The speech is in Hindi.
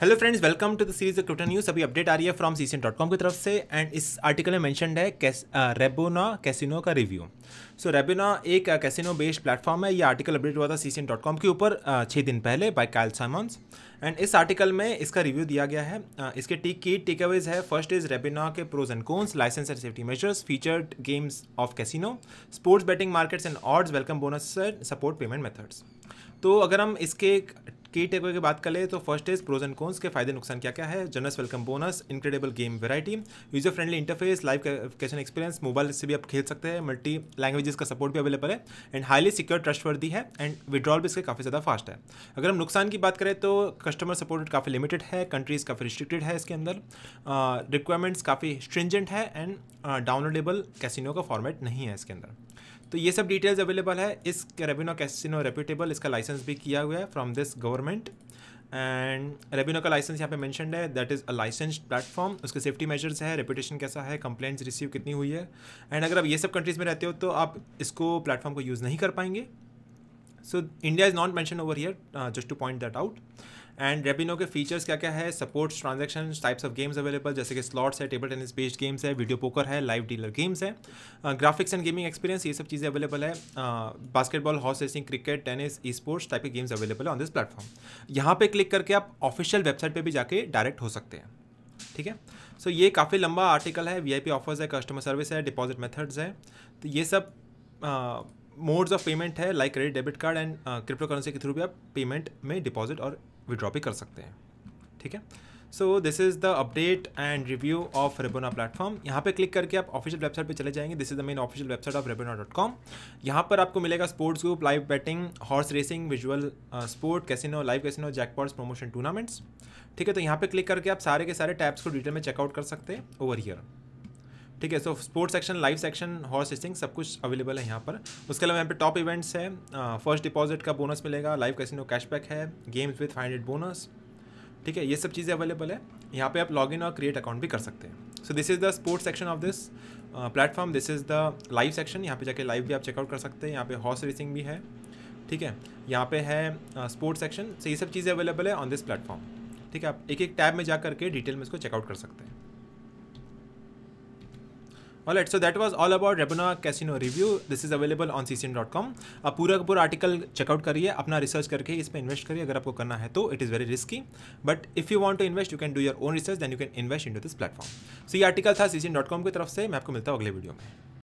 Hello friends welcome to the series of crypto news अभी अपडेट आ रही है फ्रॉम सी डॉट कॉम की तरफ़ से एंड इस आर्टिकल में मैंशनड है रेबोना कैसिनो का रिव्यू सो रेबोना एक कैसिनो बेस्ड प्लेटफॉर्म है। ये आर्टिकल अपडेट हुआ था सी डॉट कॉम के ऊपर छः दिन पहले बाय कायल साइमंस एंड इस आर्टिकल में इसका रिव्यू दिया गया है। इसके टिक की टेक अवेज है। फ़र्स्ट इज़ रेबिना के pros and cons licence and safety measures featured games of casino sports betting markets and odds welcome bonus support payment methods तो अगर हम इसके की टेक की बात कर ले तो first is pros and cons के फ़ायदे, नुकसान क्या क्या है? Generous welcome bonus incredible game variety user friendly interface live casino experience mobile से भी आप खेल सकते हैं मल्टी लैंग्वेजेस का सपोर्ट भी अवेलेबल है एंड हाईली सिक्योर ट्रस्टवर्दी है एंड विड्रॉल भी इसके काफ़ी ज़्यादा फास्ट है। अगर हम नुकसान की बात करें तो कस्टमर सपोर्ट काफ़ी लिमिटेड है कंट्रीज़ काफ़ी रिस्ट्रिक्टेड है इसके अंदर रिक्वायरमेंट्स काफ़ी स्ट्रिंजेंट है एंड डाउनलोडेबल कैसिनो का फॉर्मेट नहीं है इसके अंदर। तो ये सब डिटेल्स अवेलेबल है। इस रेबिनो कैसिनो रेप्यूटेबल इसका लाइसेंस भी किया हुआ है from this government and Rabona का लाइसेंस यहाँ पे मेंशनड है। That is a licence platform उसके सेफ्टी मेजर्स है रेपुटेशन कैसा है कंप्लेंट्स रिसीव कितनी हुई है। एंड अगर आप ये सब कंट्रीज़ में रहते हो तो आप इसको प्लेटफॉर्म को यूज़ नहीं कर पाएँगे। So India is not mention over here just to point that out and Rabona के फीचर्स क्या क्या है? Supports transaction types of games available जैसे कि स्लॉट्स है टेबल टेनिस बेस्ड गेम्स है वीडियो पोकर है लाइव डीलर गेम्स है। ग्राफिक्स एंड गेमिंग एक्सपीरियंस ये सब चीज़ें अवेलेबल है। Basketball horse racing cricket tennis e sports type के गेम्स अवेलेबल है ऑन दिस प्लेटफॉर्म यहाँ पे क्लिक करके आप ऑफिशियल वेबसाइट पर भी जाके डायरेक्ट हो सकते हैं। ठीक है? सो so, ये काफ़ी लंबा आर्टिकल है वी आई पी ऑफर्स है कस्टमर सर्विस है डिपॉजिट मेथड्स है। तो ये सब मोड्स ऑफ़ पेमेंट है like credit debit card and cryptocurrency के थ्रू भी आप पेमेंट में डिपॉजिट और विड्रॉ भी कर सकते हैं। ठीक है? So this is the update and review of Rabona platform यहाँ पे क्लिक करके आप ऑफिशियल वेबसाइट पे चले जाएँगे। This is the main official website of Rabona dot com यहाँ पर आपको मिलेगा sports group live betting horse racing visual sport casino live casino jackpots promotion tournaments ठीक है? तो यहाँ पे क्लिक करके आप सारे के सारे टैब्स को डिटेल में चेकआउट कर सकते हैं ओवर हियर ठीक है so sports section live section horse racing सब कुछ अवेलेबल है यहाँ पर। उसके अलावा यहाँ पे टॉप इवेंट्स है। फ़र्स्ट डिपॉजिट का बोनस मिलेगा लाइव कैसिनो कैशबैक है गेम्स विथ फाइव बोनस ठीक है, ये सब चीज़ें अवेलेबल है। यहाँ पे आप लॉग इन और क्रिएट अकाउंट भी कर सकते हैं। So this is the sports section of this platform this is the live section यहाँ पे जाके लाइव भी आप चेकआउट कर सकते हैं। यहाँ पे हॉर्स रेसिंग भी है, ठीक है। यहाँ पे है स्पोर्ट्स सेक्शन सो ये सब चीज़ें अवेलेबल है ऑन दिस प्लेटफॉर्म ठीक है। आप एक एक टैब में जा करके डिटेल में इसको चेकआउट कर सकते हैं। That was all about Rabona casino review this is available on C dot com आप पूरा का पूरा आर्टिकल चेकआउट करिए, अपना रिसर्च करके इस पर इन्वेस्ट करिए, अगर आपको करना है तो it is very risky but if you want to invest you can do your own research then you can invest in to this platform so ये आर्टिकल था कॉम की तरफ़ से, मैं आपको मिलता हूँ अगले वीडियो में.